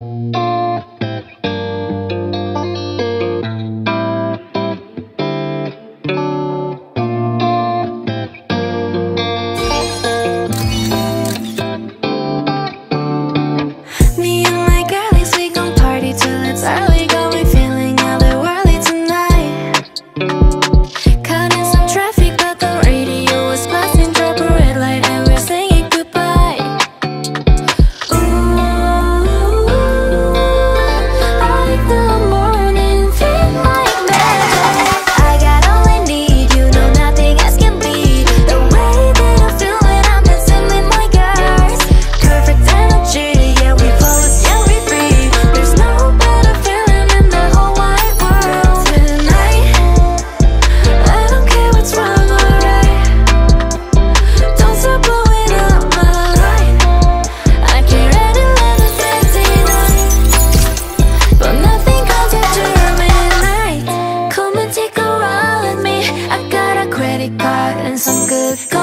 you 왼손 끝